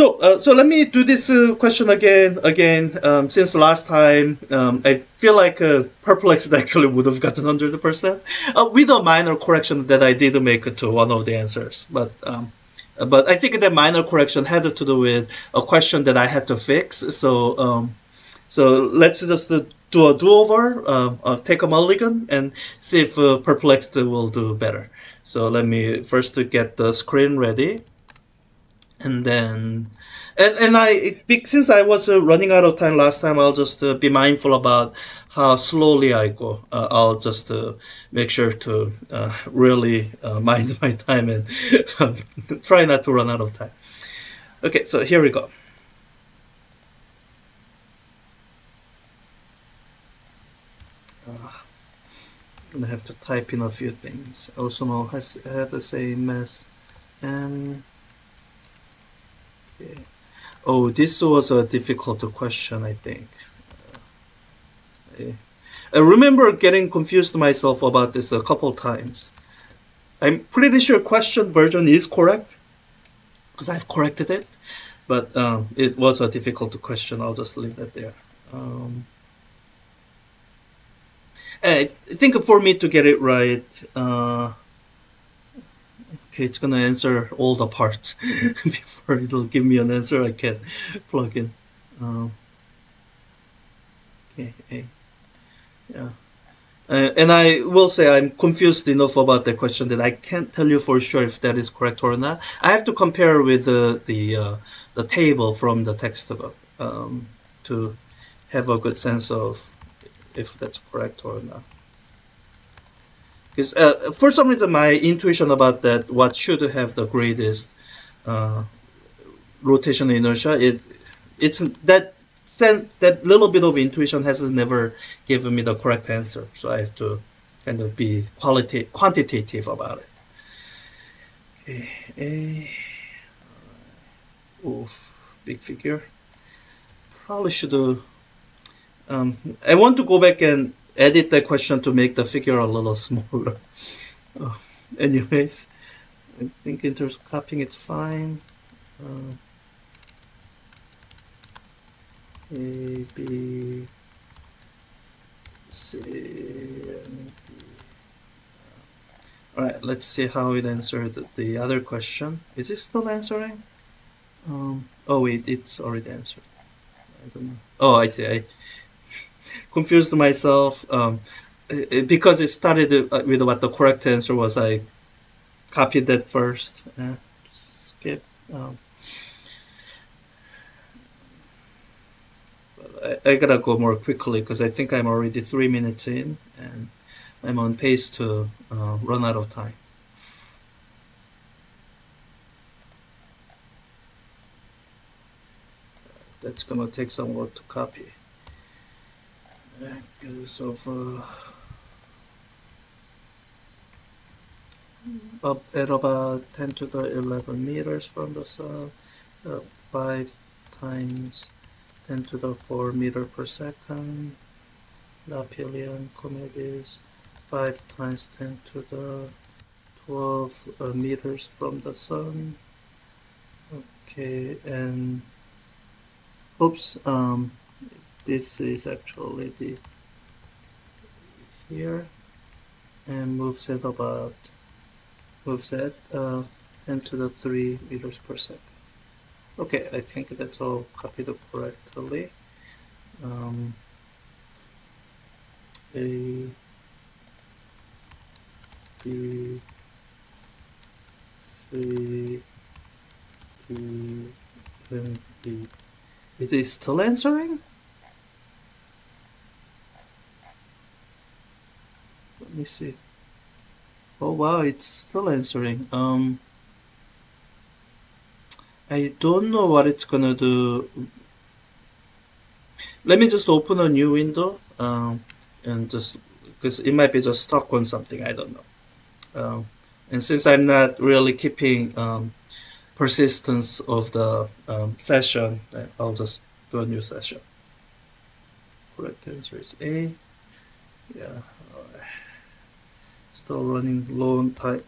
so uh, so let me do this uh, question again again um, since last time um, I feel like uh, perplexed actually would have gotten hundred percent uh, with a minor correction that I did make to one of the answers. But um, but I think that minor correction had to do with a question that I had to fix. So um, so let's just do a do-over uh, uh, take a mulligan and see if perplexed will do better. So let me first get the screen ready and then and and I since I was uh, running out of time last time, I'll just uh, be mindful about how slowly I go. Uh, I'll just uh, make sure to uh, really uh, mind my time and try not to run out of time. Okay, so here we go. I'm gonna have to type in a few things. Also, know has have the same mess and. Oh, this was a difficult question, I think. I remember getting confused myself about this a couple times. I'm pretty sure question version is correct because I've corrected it, but um, it was a difficult question. I'll just leave that there. Um, I think for me to get it right, uh, it's gonna answer all the parts before it'll give me an answer I can plug in. Um, okay, a, yeah. Uh, and I will say I'm confused enough about the question that I can't tell you for sure if that is correct or not. I have to compare with the the, uh, the table from the textbook um, to have a good sense of if that's correct or not. Because uh, for some reason, my intuition about that, what should have the greatest uh, rotation inertia, it it's that sense that little bit of intuition has never given me the correct answer. So I have to kind of be quality quantitative about it. Okay, oh, big figure. Probably should. Um, I want to go back and edit the question to make the figure a little smaller. oh, anyways, I think in terms of copying it's fine. Uh, a, B, C, and D. Alright, let's see how it answered the other question. Is it still answering? Um, oh wait, it's already answered. I don't know. Oh, I see. I confused myself um, because it started uh, with what the correct answer was. I copied that first. Uh, skip. Um, I, I, gotta go more quickly because I think I'm already three minutes in and I'm on pace to uh, run out of time. That's gonna take some work to copy of uh, up at about 10 to the 11 meters from the sun, uh, 5 times 10 to the 4 meter per second. Laplacian comet is 5 times 10 to the 12 uh, meters from the sun. Okay, and oops, um, this is actually the here and moves at about moves at uh, 10 to the 3 meters per second. Okay I think that's all copied correctly. Um, A B C D and E. Is it still answering? Let me see. Oh wow it's still answering. Um I don't know what it's gonna do. Let me just open a new window um, and just because it might be just stuck on something I don't know. Um, and since I'm not really keeping um, persistence of the um, session I'll just do a new session. Correct answer is A. Yeah still running low on time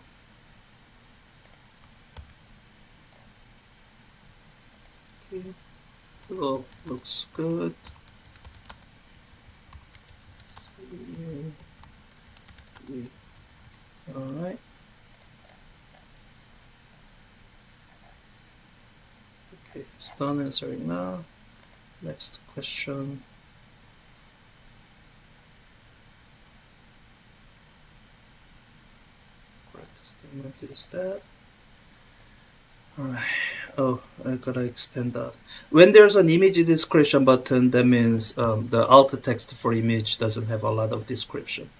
Okay. Looks good. All right. Okay, it's done answering now. Next question. Correct statement is that. Alright. Oh, I gotta expand that. When there's an image description button, that means um, the alt text for image doesn't have a lot of description.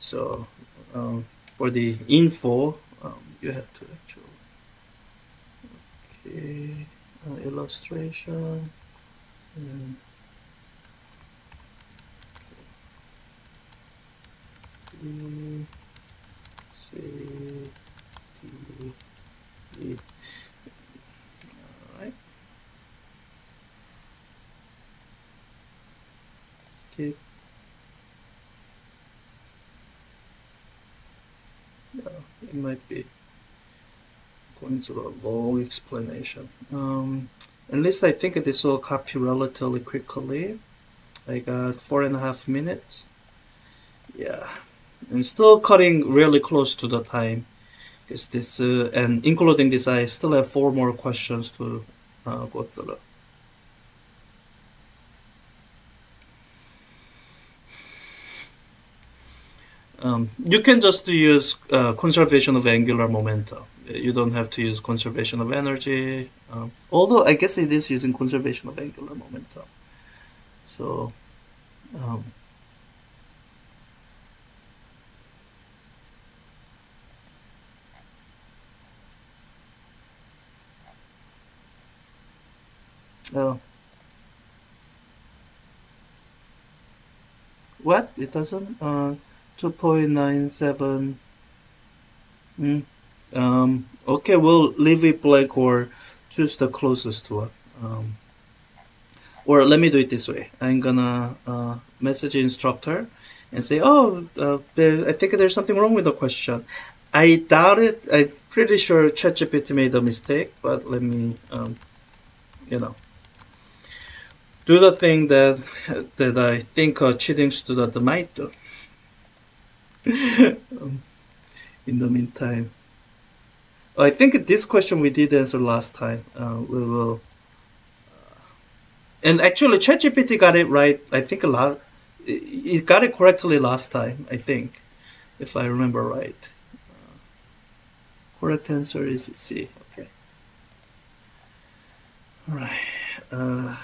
So um, for the info, um, you have to actually. Okay, uh, illustration. And B, C, D, E. Alright. Skip. Yeah, it might be going through a long explanation. Um, at least I think this will copy relatively quickly. I got four and a half minutes. Yeah, I'm still cutting really close to the time. Because this, uh, and including this, I still have four more questions to uh, go through. Um, you can just use uh, conservation of angular momentum. You don't have to use conservation of energy. Um, although I guess it is using conservation of angular momentum. So, um, oh. What? It doesn't? Uh, 2.97. Mm. Um, okay, we'll leave it blank or choose the closest one. Um, or let me do it this way. I'm gonna uh, message instructor and say, oh, uh, I think there's something wrong with the question. I doubt it. I'm pretty sure ChatGPT made a mistake, but let me, um, you know, do the thing that that I think a cheating student might do. Um, in the meantime, I think this question we did answer last time. Uh, we will, uh, and actually, ChatGPT got it right. I think a lot. It got it correctly last time. I think, if I remember right. Uh, correct answer is C. Okay. All right. Uh,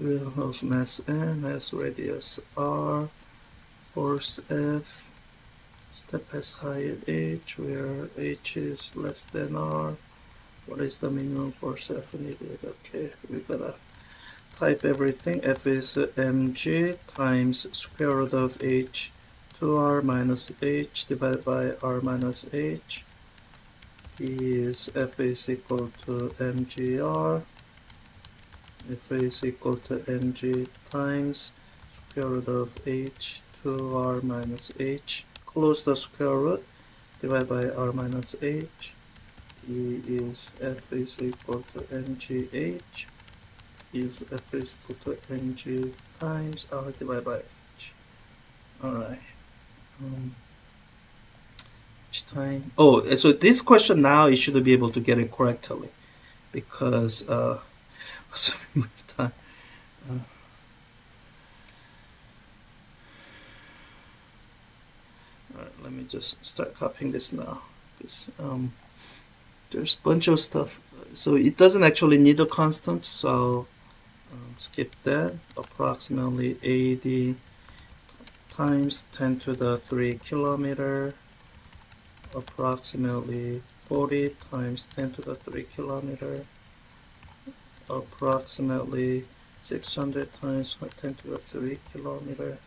wheel of mass M, mass radius R force F, step as high H, where H is less than R. What is the minimum force F needed? Okay, we gotta type everything. F is mg times square root of h 2r minus h divided by r minus h is F is equal to mgr. F is equal to mg times square root of h 2r minus h close the square root divided by r minus h e is f is equal to mgh is f is equal to mg times r divided by h. Alright um, each time oh so this question now you should be able to get it correctly because uh time uh, let me just start copying this now. Because um, there's a bunch of stuff. So it doesn't actually need a constant so I'll um, skip that. Approximately 80 times 10 to the 3 kilometer. Approximately 40 times 10 to the 3 kilometer. Approximately 600 times 10 to the 3 kilometer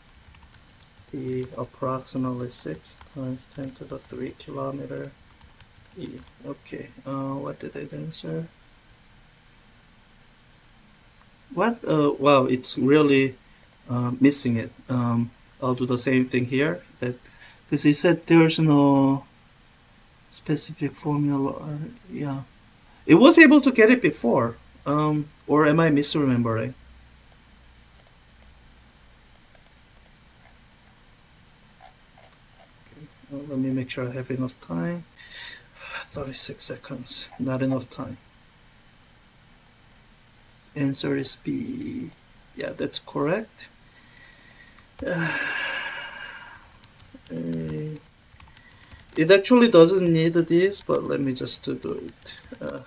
the approximately 6 times 10 to the 3 kilometer e. Okay, uh, what did I answer? What? Uh, wow, it's really uh, missing it. Um, I'll do the same thing here. That because he said there's no specific formula. Or, yeah, It was able to get it before. Um, or am I misremembering? Okay, well, let me make sure I have enough time. 36 seconds, not enough time. Answer is B. Yeah, that's correct. Uh, it actually doesn't need this, but let me just do it. Uh,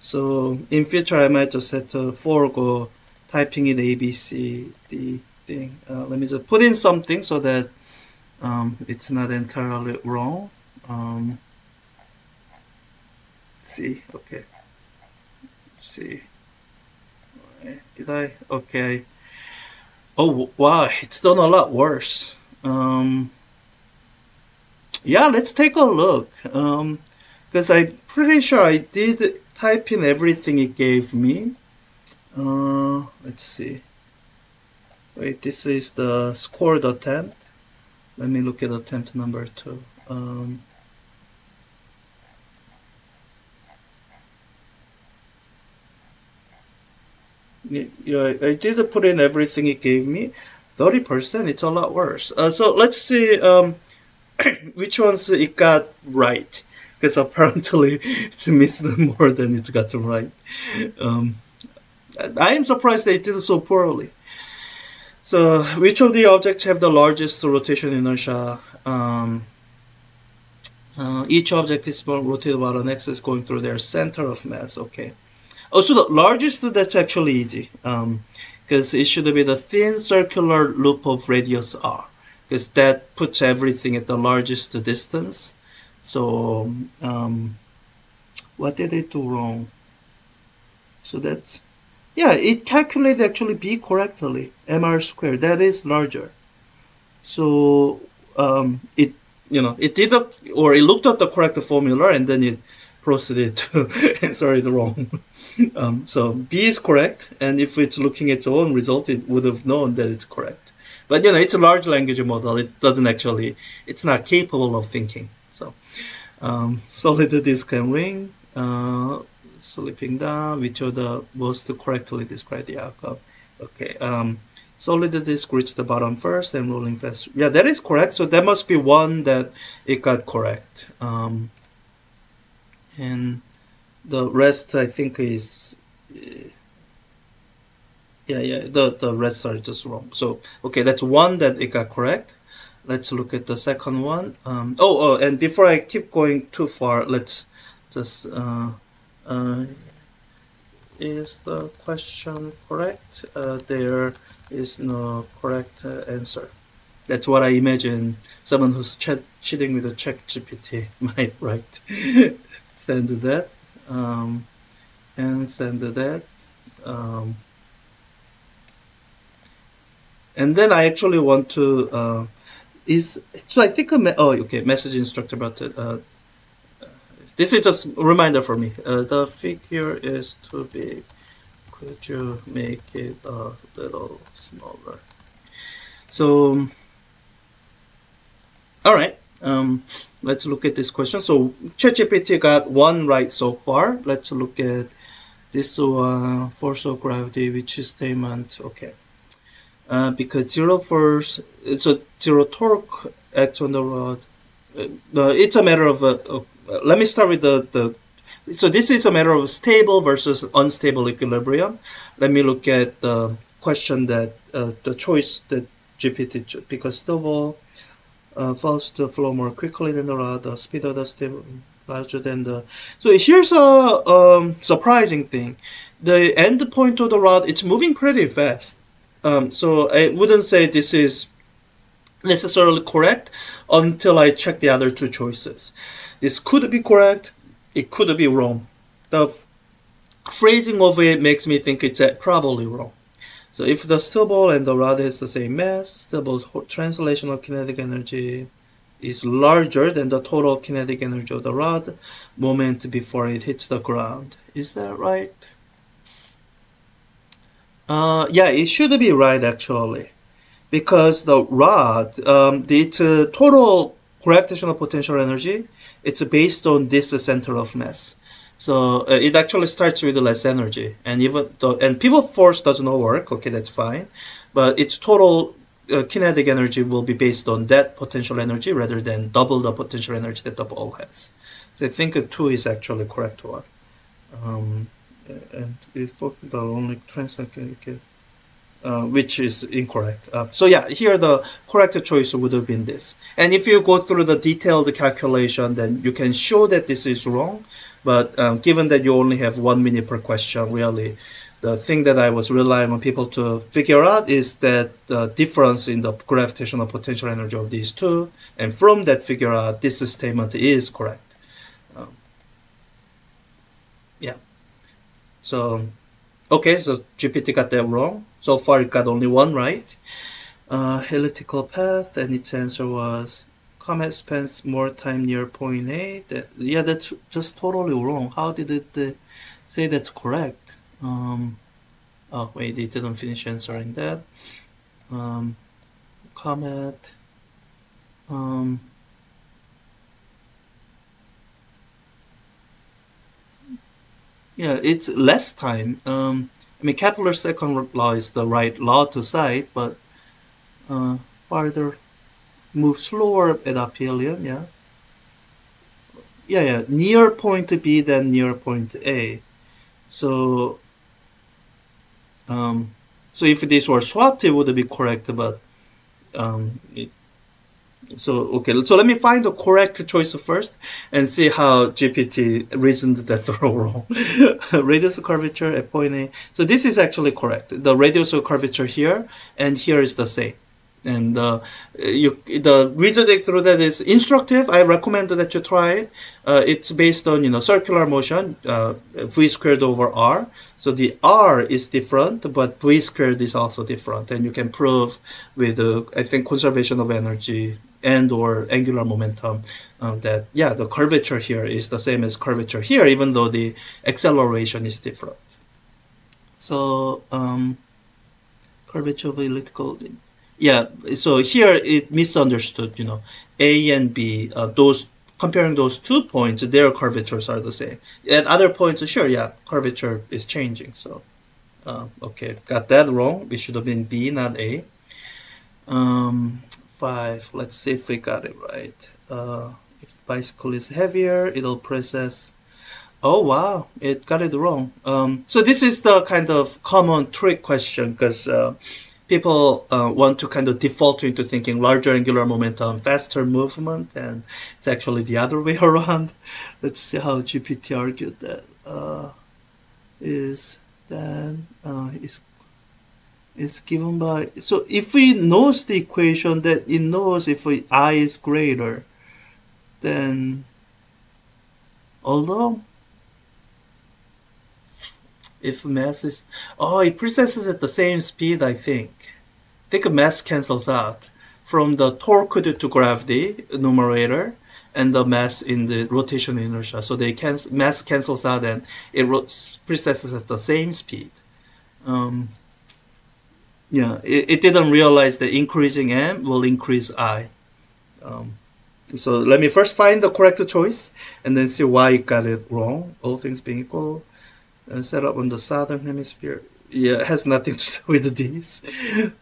so in future, I might just have to forego typing in ABC, the thing. Uh, let me just put in something so that um, it's not entirely wrong. Um, see, okay. see. Did I? Okay. Oh, wow, it's done a lot worse. Um, yeah, let's take a look. Um, because I'm pretty sure I did type in everything it gave me. Uh, let's see. Wait, this is the scored attempt. Let me look at attempt number two. Um, yeah, I did put in everything it gave me. 30%, it's a lot worse. Uh, so let's see um, which ones it got right. Because apparently it's missed more than it's got right. Um, I am surprised they did so poorly. So, which of the objects have the largest rotation inertia? Um, uh, each object is rotated while an axis going through their center of mass. Okay. Also, the largest, that's actually easy. Because um, it should be the thin circular loop of radius r. Because that puts everything at the largest distance. So, um, what did it do wrong? So that's, yeah, it calculated actually b correctly, mr squared. That is larger. So, um, it, you know, it did, a, or it looked up the correct formula and then it proceeded to answer it wrong. um, so B is correct, and if it's looking at its own result, it would have known that it's correct. But you know, it's a large language model. It doesn't actually, it's not capable of thinking. So, um, solid disk and ring, uh, slipping down, which are the most correctly described the outcome. Okay, um, solid disk reached the bottom first and rolling fast. Yeah, that is correct. So that must be one that it got correct. Um, and the rest I think is uh, yeah yeah the the rest are just wrong so okay that's one that it got correct let's look at the second one um, oh oh and before I keep going too far let's just uh, uh, is the question correct? Uh, there is no correct uh, answer. That's what I imagine. Someone who's ch cheating with a chat GPT might write send that um, and send that um, and then I actually want to uh, is so I think a oh okay message instructor about uh, this is just a reminder for me uh, the figure is too big could you make it a little smaller so all right um, let's look at this question. So ChatGPT got one right so far. Let's look at this uh, force of gravity, which is statement. Okay. Uh, because zero force, it's a zero torque acts on the rod. Uh, it's a matter of, uh, let me start with the, the, so this is a matter of stable versus unstable equilibrium. Let me look at the question that, uh, the choice that GPT, because stable, uh, falls to flow more quickly than the rod. The speed of the step larger than the. So here's a um, surprising thing. The end point of the rod it's moving pretty fast. Um, so I wouldn't say this is necessarily correct until I check the other two choices. This could be correct. It could be wrong. The phrasing of it makes me think it's probably wrong. So if the steel and the rod has the same mass, steel translational kinetic energy is larger than the total kinetic energy of the rod moment before it hits the ground. Is that right? Uh, yeah, it should be right actually. Because the rod, um, the, its uh, total gravitational potential energy, it's based on this center of mass. So uh, it actually starts with less energy, and even though and pivot force does not work. Okay, that's fine, but its total uh, kinetic energy will be based on that potential energy rather than double the potential energy that the ball has. So I think a two is actually correct one. Um, and it's the only translate uh, which is incorrect. Uh, so yeah, here the correct choice would have been this. And if you go through the detailed calculation, then you can show that this is wrong. But um, given that you only have one minute per question, really, the thing that I was relying on people to figure out is that the difference in the gravitational potential energy of these two, and from that figure out this statement is correct. Um, yeah. So, okay, so GPT got that wrong. So far it got only one right. Uh, elliptical path, and its answer was comet spends more time near point A. That, yeah, that's just totally wrong. How did it uh, say that's correct? Um, oh, wait, it didn't finish answering that. Um, comet. Um, yeah, it's less time. Um, I mean, Kepler's second law is the right law to cite, but uh, farther move slower at aphelion, yeah. Yeah, yeah, near point B than near point A. So, um, so if this were swapped, it would be correct, but um, it, so okay, so let me find the correct choice first and see how GPT reasoned that throw wrong. radius curvature at point A. So this is actually correct. The radius of curvature here and here is the same. And uh, you, the reasoning through that is instructive. I recommend that you try it. Uh, it's based on you know circular motion, uh, v squared over r. So the r is different, but v squared is also different, and you can prove with uh, I think conservation of energy and or angular momentum um, that yeah the curvature here is the same as curvature here even though the acceleration is different. So um, curvature of elliptical yeah so here it misunderstood you know a and b uh, those comparing those two points their curvatures are the same. At other points sure yeah curvature is changing so uh, okay got that wrong. It should have been b not a. Um, 5 let's see if we got it right. Uh, if bicycle is heavier it'll precess. Oh wow it got it wrong. Um, so this is the kind of common trick question because uh, people uh, want to kind of default into thinking larger angular momentum faster movement and it's actually the other way around. Let's see how GPT argued that uh, is then uh, is is given by so if we knows the equation that it knows if i is greater then although if mass is oh it precesses at the same speed i think. I think mass cancels out from the torque to gravity numerator and the mass in the rotation inertia. So they can mass cancels out and it precesses at the same speed. Um, yeah, it, it didn't realize that increasing m will increase i. Um, so let me first find the correct choice and then see why it got it wrong. All things being equal, uh, set up on the southern hemisphere. Yeah, it has nothing to do with this.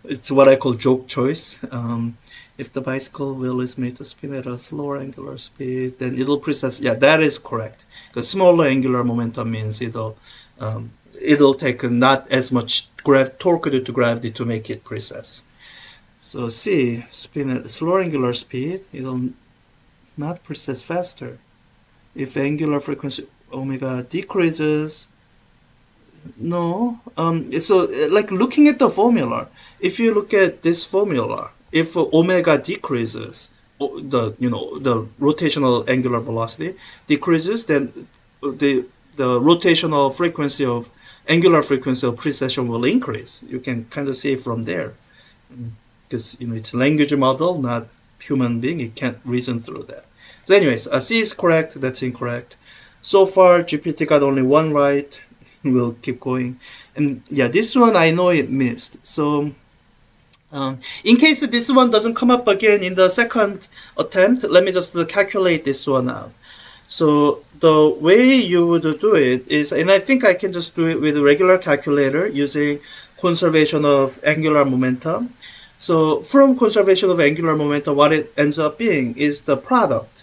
it's what I call joke choice. Um, if the bicycle wheel is made to spin at a slower angular speed, then it'll precess. Yeah, that is correct. Because smaller angular momentum means it'll um, it'll take not as much grav torque due to gravity to make it precise. So C, spin at slower angular speed, it'll not precess faster. If angular frequency omega decreases, no. Um, so like looking at the formula, if you look at this formula, if omega decreases, the you know the rotational angular velocity decreases, then the the rotational frequency of angular frequency of precession will increase. You can kind of see from there. Because you know it's language model, not human being. It can't reason through that. So anyways, uh, C is correct. That's incorrect. So far, GPT got only one right. we'll keep going. And yeah, this one I know it missed. So um, in case this one doesn't come up again in the second attempt, let me just calculate this one out. So the way you would do it is, and I think I can just do it with a regular calculator using conservation of angular momentum. So from conservation of angular momentum, what it ends up being is the product.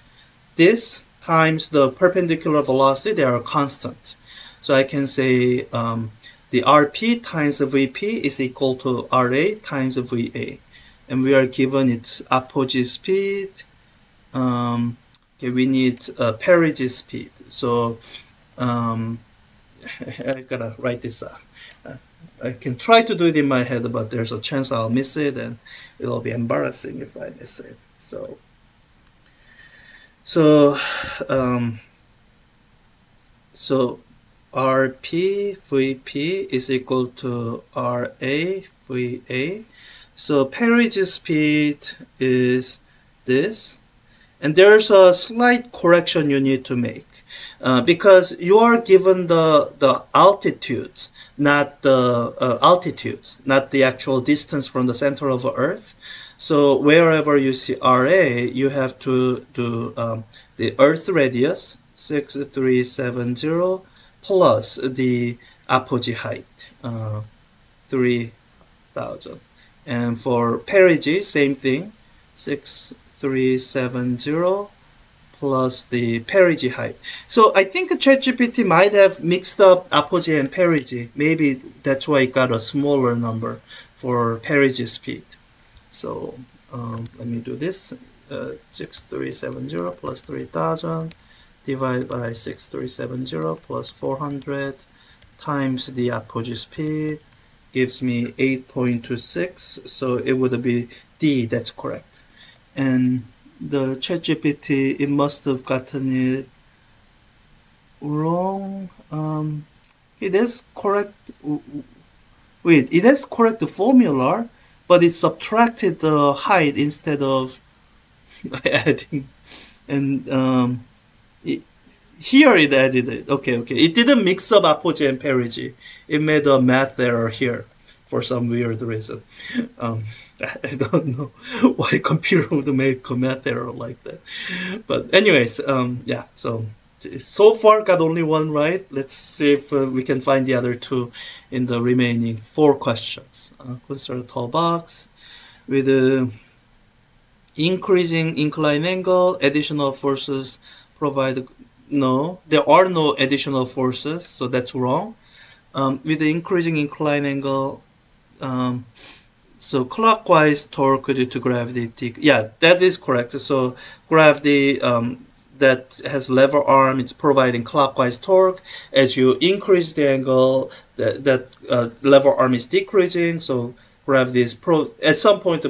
This times the perpendicular velocity, they are constant. So I can say um, the RP times the VP is equal to RA times VA. And we are given its apogee speed. Um, okay, we need uh, perigee speed. So um, I gotta write this up. Uh, I can try to do it in my head, but there's a chance I'll miss it and it'll be embarrassing if I miss it. So, so, um, so RP VP is equal to RA VA. So perigee speed is this. And there's a slight correction you need to make. Uh, because you are given the, the altitudes, not the uh, altitudes, not the actual distance from the center of Earth. So wherever you see RA, you have to do um, the Earth radius, 6370, plus the apogee height, uh, 3000. And for perigee, same thing, 6370 plus the perigee height. So I think ChatGPT might have mixed up apogee and perigee. Maybe that's why it got a smaller number for perigee speed. So um, let me do this. Uh, 6370 plus 3000 divided by 6370 plus 400 times the apogee speed gives me 8.26 so it would be D that's correct and the ChatGPT it must have gotten it wrong um, it is correct wait it has correct the formula but it subtracted the height instead of adding and um, it, here it added it. Okay, okay. It didn't mix up apogee and perigee. It made a math error here for some weird reason. Um, I don't know why computer would make math error like that. But anyways, um, yeah. So so far got only one right. Let's see if uh, we can find the other two in the remaining four questions. Uh, consider a tall box with uh, increasing incline angle, additional forces provide no there are no additional forces so that's wrong um, with the increasing incline angle um, so clockwise torque due to gravity yeah that is correct so gravity um, that has lever arm it's providing clockwise torque as you increase the angle that, that uh, lever arm is decreasing so gravity is pro at some point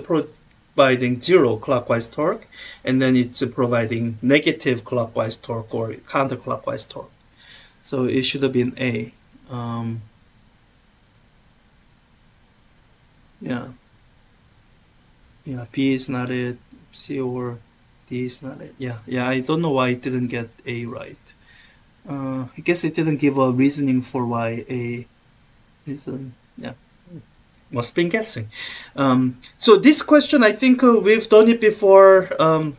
providing zero clockwise torque, and then it's providing negative clockwise torque or counterclockwise torque. So it should have been A. Um, yeah. Yeah, B is not it. C or D is not it. Yeah, yeah, I don't know why it didn't get A right. Uh, I guess it didn't give a reasoning for why A isn't. Yeah must been guessing. Um, so this question, I think uh, we've done it before, um,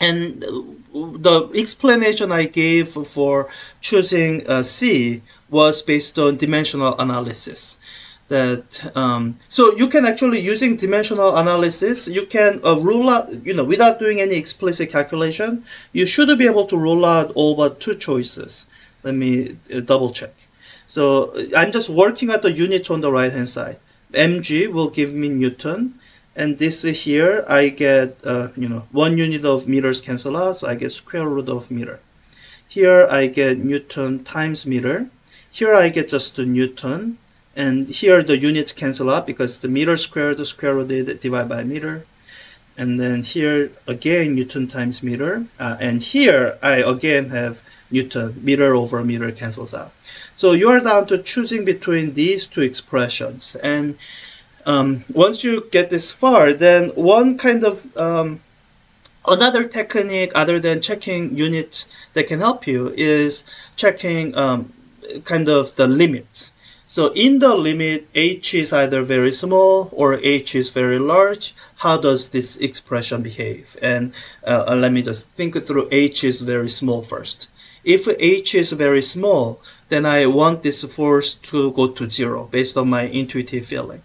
and the explanation I gave for choosing uh, C was based on dimensional analysis. That um, so you can actually using dimensional analysis, you can uh, rule out, you know, without doing any explicit calculation, you should be able to rule out all but two choices. Let me uh, double check. So I'm just working at the units on the right hand side mg will give me newton and this here I get uh, you know one unit of meters cancel out so I get square root of meter here I get newton times meter here I get just newton and here the units cancel out because the meter squared the square root divided by meter and then here again newton times meter uh, and here I again have newton meter over meter cancels out so you are down to choosing between these two expressions. And um, once you get this far, then one kind of um, another technique other than checking units that can help you is checking um, kind of the limits. So in the limit, h is either very small or h is very large. How does this expression behave? And uh, uh let me just think through h is very small first. If h is very small, then I want this force to go to zero based on my intuitive feeling.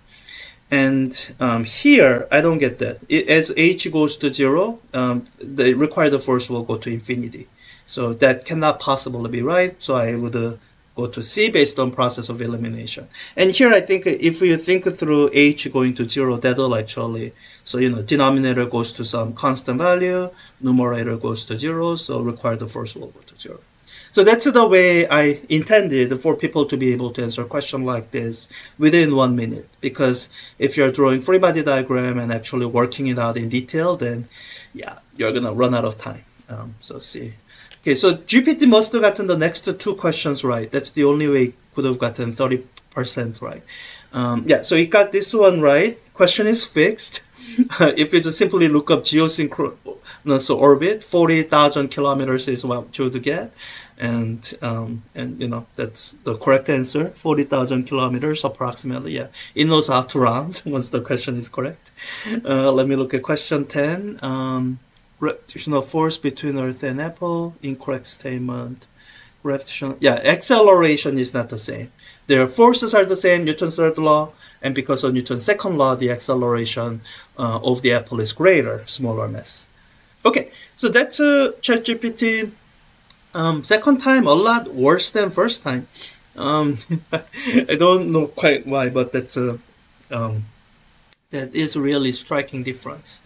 And um, here, I don't get that. It, as h goes to zero, um, the required force will go to infinity. So that cannot possibly be right. So I would uh, go to C based on process of elimination. And here I think if you think through H going to zero, that'll actually, so you know, denominator goes to some constant value, numerator goes to zero, so required first will go to zero. So that's the way I intended for people to be able to answer a question like this within one minute. Because if you're drawing free body diagram and actually working it out in detail, then yeah, you're gonna run out of time. Um, so see. Okay, so GPT must have gotten the next two questions right. That's the only way it could have gotten 30% right. Um, yeah, so it got this one right. Question is fixed. if you just simply look up geosynchronous orbit, 40,000 kilometers is what you would get and um, and you know that's the correct answer 40,000 kilometers approximately yeah it knows how to round once the question is correct uh, let me look at question 10 um, gravitational force between earth and apple incorrect statement gravitational yeah acceleration is not the same their forces are the same newton's third law and because of newton's second law the acceleration uh, of the apple is greater smaller mass okay so that's uh, ChatGPT um, second time a lot worse than first time. Um, I don't know quite why, but that's a um, that is really striking difference.